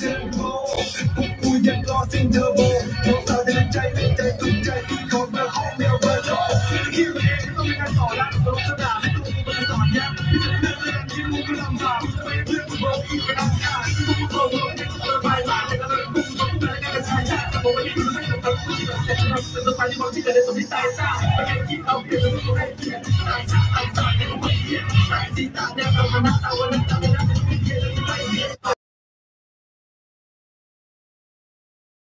Tempo, puppuyan lost in the ใจมีใจตุกใจโยนเบอร์ห้องเมลเบอร์โทรคิวเองม็ต้องมีการต่อรักรงสนามไม่ต้องมีการต่อยากที่จะเลือกเลื่อนที่มึงก็ลำบากจะไม่เลือกบอกอีกไม่ต้องการกูโตโตเนี่ยกูระบายมาแต่ก็เลยกูต้องการการกระชายชาติแต่ผมไม่ได้ดูไม่สำคัญกูที่แบบแต่ฉันรับเป็นสบายที่มองที่จะได้สมทตายซ่าไม่ได้คิดเอาเปรียบแต่กูให้เกียรติตายชาติตายใจแต่กูไม่เกียรติตายที่ตาเนี่ยเคณะตาวันนั้นตา